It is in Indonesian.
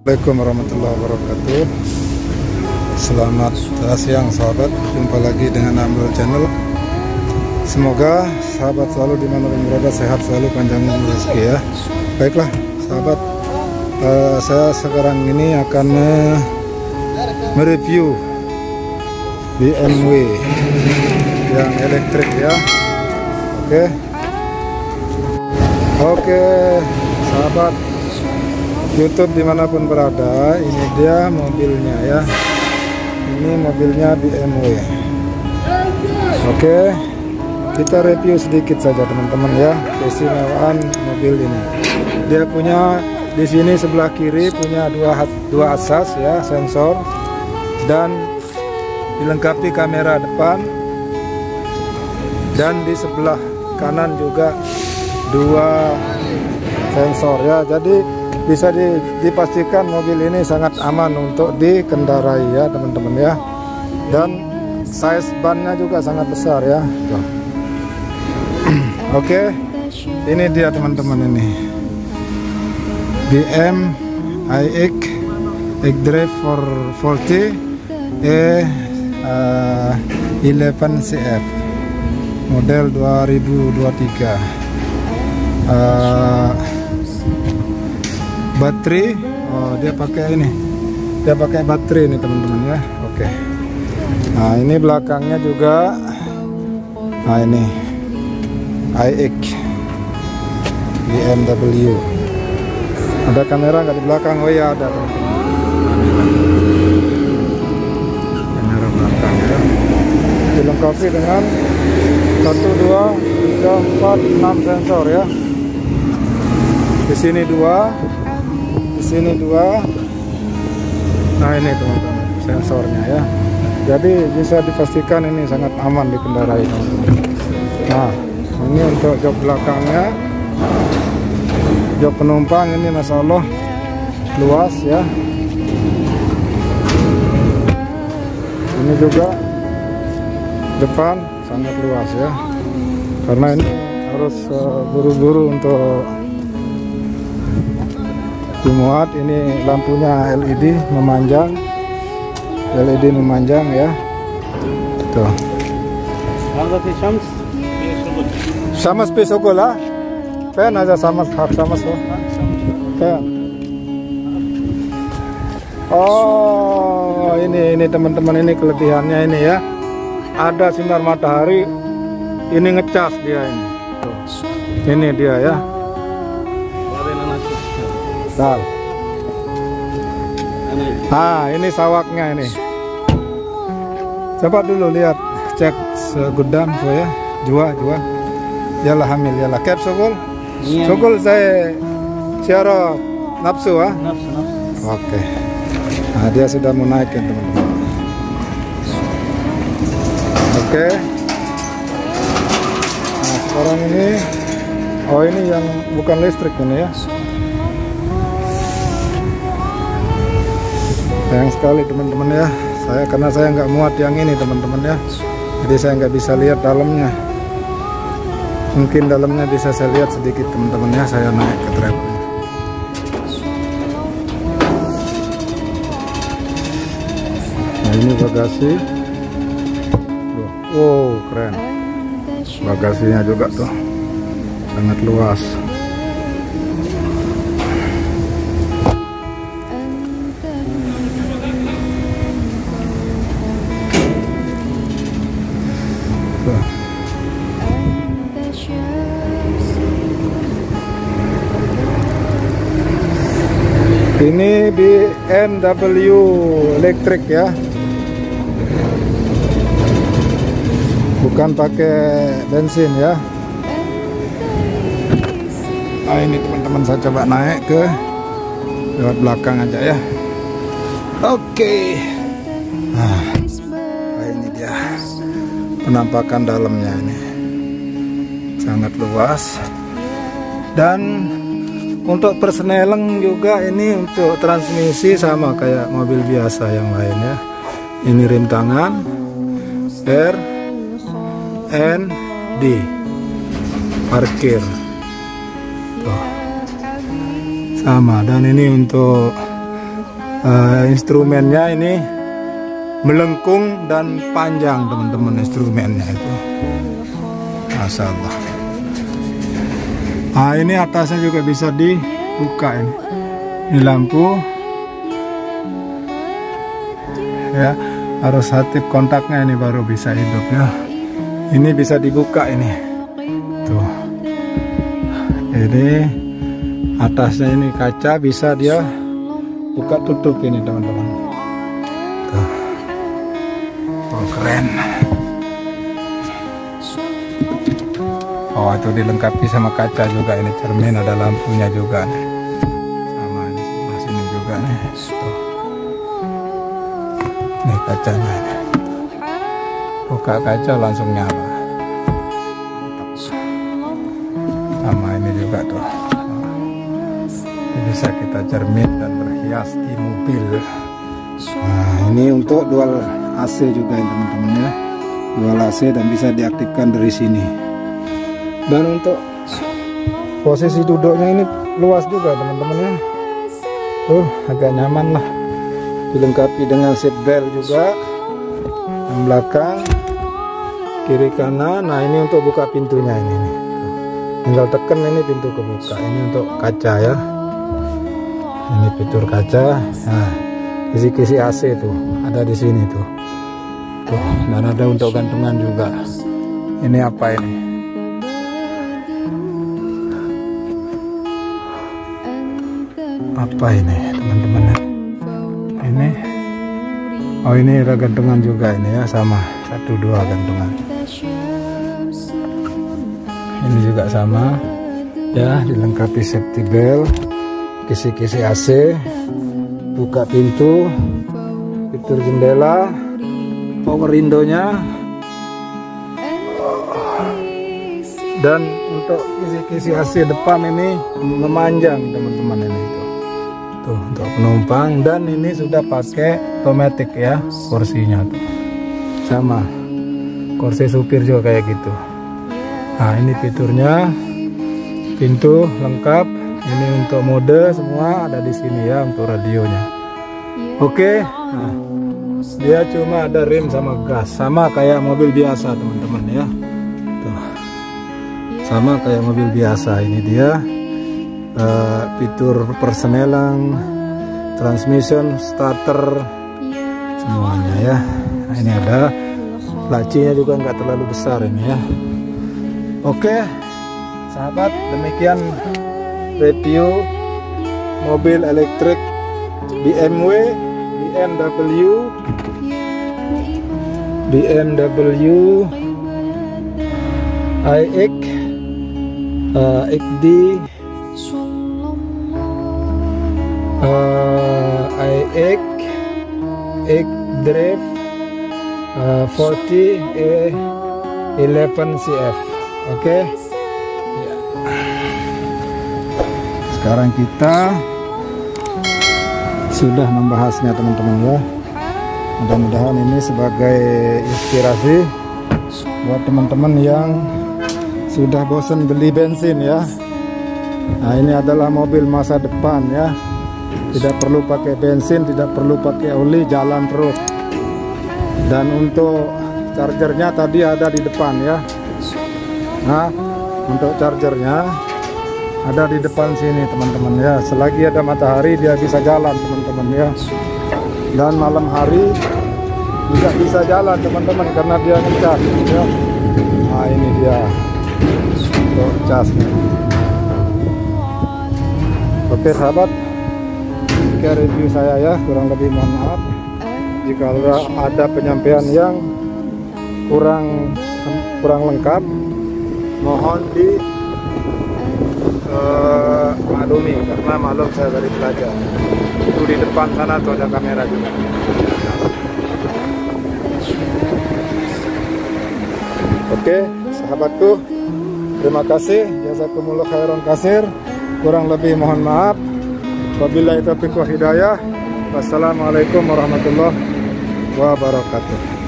Assalamualaikum warahmatullahi wabarakatuh. Selamat siang sahabat. Jumpa lagi dengan Ambil Channel. Semoga sahabat selalu di mana pun berada Sehat selalu panjang umur rezeki ya. Baiklah sahabat. Uh, Saya sekarang ini akan uh, Mereview BMW Yang elektrik ya. Oke. Oke sahabat YouTube di mana pun berada ini dia mobilnya ya. Ini mobilnya BMW oke kita review sedikit saja teman-teman ya keistimewaan mobil ini. Dia punya di sini sebelah kiri punya dua dua asas ya sensor dan dilengkapi kamera depan dan di sebelah kanan juga dua sensor ya. Jadi bisa dipastikan mobil ini sangat aman untuk dikendarai ya teman-teman ya. Dan size bannya juga sangat besar ya. Oke okay. ini dia teman-teman ini. BM iX X Drive 440 E uh, 11 CF model 2023 uh, baterai. Oh dia pakai ini. Dia pakai baterai ini teman-teman ya. Oke. Nah ini belakangnya juga. Nah ini. iX BMW ada kamera nggak di belakang? Oh ya ada kamera belakang ya. Dilengkapi dengan 1 2 3 4 6 sensor ya. Di sini dua sini dua. Nah ini teman-teman sensornya ya. Jadi bisa dipastikan ini sangat aman dikendarai nah ini untuk jok belakangnya. Jok penumpang ini Masya Allah luas ya. Ini juga depan sangat luas ya. Karena ini harus eh, buru-buru uh, untuk dimuat ini lampunya LED memanjang. LED memanjang ya. Tuh. Sama space lah fan aja sama sama so fan oh ini ini teman-teman ini kelebihannya ini ya. Ada sinar matahari ini ngecas dia ini. Tuh. ini dia ya Dal. Ah, ini sawaknya ini. Coba dulu lihat, cek segudang so ya. Jua, jua. Yalah hamil, yalah. Kep sokol? Iya. Sokol saya siara nafsu ah? Nafsu, nafsu. Oke. Nah, dia sudah mau naikin teman-teman. Oke. Nah, sekarang ini Oh ini yang bukan listrik ini ya sayang sekali teman-teman ya. Saya karena saya nggak muat yang ini teman-teman ya. Jadi saya nggak bisa lihat dalamnya. Mungkin dalamnya bisa saya lihat sedikit teman-teman ya. Saya naik ke trap. Nah ini bagasi. Wow keren. Bagasinya juga tuh. Sangat luas ini BMW elektrik ya. Bukan pakai bensin ya. Nah ini teman-teman saya coba naik ke lewat belakang aja ya. Oke. Nah, nah ini dia penampakan dalamnya ini. Sangat luas. Dan untuk persneleng juga ini untuk transmisi sama kayak mobil biasa yang lain ya. Ini rem tangan R N D. Parkir. Tuh. sama. Dan ini untuk uh, instrumennya ini melengkung dan panjang teman-teman instrumennya itu. Allah nah ini atasnya juga bisa dibuka ini. Ini lampu. Ya harus hati kontaknya ini baru bisa hidup ya. Ini bisa dibuka ini. Tuh. Jadi atasnya ini kaca bisa dia buka tutup ini teman-teman. Tuh. Oh keren oh itu dilengkapi sama kaca juga ini cermin ada lampunya juga nih. Sama ini sebelah sini juga nih. Tuh. Ini kacanya buka kaca langsung nyala. Sama ini juga tuh. Ini bisa kita cermin dan berhias di mobil. Nah ini untuk dual AC juga teman-teman ya. Dual AC dan bisa diaktifkan dari sini dan untuk posisi duduknya ini luas juga teman-teman ya tuh agak nyaman lah. Dilengkapi dengan seat belt juga. Yang belakang kiri kanan. Nah ini untuk buka pintunya ini nih. tinggal tekan ini pintu kebuka. Ini untuk kaca ya. Ini fitur kaca. Nah kisi-kisi AC tuh ada di sini tuh. Tuh dan ada untuk gantungan juga. Ini apa ini apa ini teman-teman? Ini? Oh ini ada gantungan juga ini ya sama. Satu dua gantungan. Ini juga sama. Ya dilengkapi safety belt kisi-kisi AC buka pintu fitur jendela power windownya. Dan untuk kisi-kisi AC depan ini memanjang teman-teman ini tuh untuk penumpang. Dan ini sudah pakai otomatis ya kursinya tuh. Sama. Kursi supir juga kayak gitu. Nah ini fiturnya. Pintu lengkap. Ini untuk mode semua ada di sini ya untuk radionya. Oke. Nah, dia cuma ada rem sama gas. Sama kayak mobil biasa teman-teman ya. Tuh. Sama kayak mobil biasa ini dia uh, fitur persenelang transmission starter semuanya ya. Nah, ini ada. Lacinya juga nggak terlalu besar ini ya. Oke sahabat demikian review mobil elektrik BMW BMW BMW iX uh, XD uh, iX X Drive uh, 40 A 11 CF. Oke? Okay? sekarang kita sudah membahasnya teman-teman ya. Mudah-mudahan ini sebagai inspirasi buat teman-teman yang sudah bosan beli bensin ya. Nah ini adalah mobil masa depan ya tidak perlu pakai bensin tidak perlu pakai oli jalan terus. Dan untuk chargernya tadi ada di depan ya. Nah untuk chargernya ada di depan sini teman-teman ya. Selagi ada matahari dia bisa jalan teman-teman ya. Dan malam hari juga bisa jalan teman-teman karena dia ngecas ya. Nah ini dia. Untuk casnya. Oke sahabat jika review saya ya kurang lebih mohon maaf. Jika ada penyampaian yang kurang kurang lengkap mohon di uh, maklumi karena maklum saya dari belajar. Itu di depan sana tuh ada kamera juga. Oke sahabatku terima kasih. Jazakumullah khairan kasir. Kurang lebih mohon maaf wabillahi taufiq wa hidayah. Wassalamualaikum warahmatullahi wabarakatuh